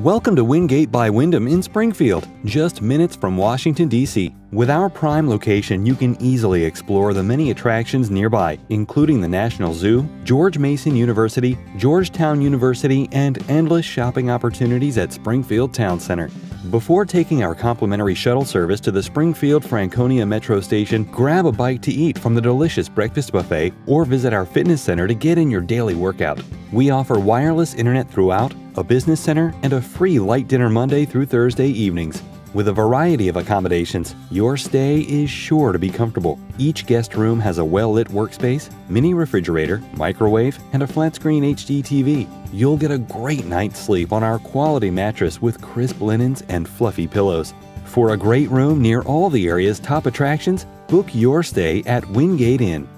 Welcome to Wingate by Wyndham in Springfield, just minutes from Washington, D.C. With our prime location, you can easily explore the many attractions nearby, including the National Zoo, George Mason University, Georgetown University, and endless shopping opportunities at Springfield Town Center. Before taking our complimentary shuttle service to the Springfield Franconia Metro Station, grab a bite to eat from the delicious breakfast buffet or visit our fitness center to get in your daily workout. We offer wireless internet throughout, a business center, and a free light dinner Monday through Thursday evenings. With a variety of accommodations, your stay is sure to be comfortable. Each guest room has a well lit workspace, mini refrigerator, microwave, and a flat screen HD TV. You'll get a great night's sleep on our quality mattress with crisp linens and fluffy pillows. For a great room near all the area's top attractions, book your stay at Wingate Inn.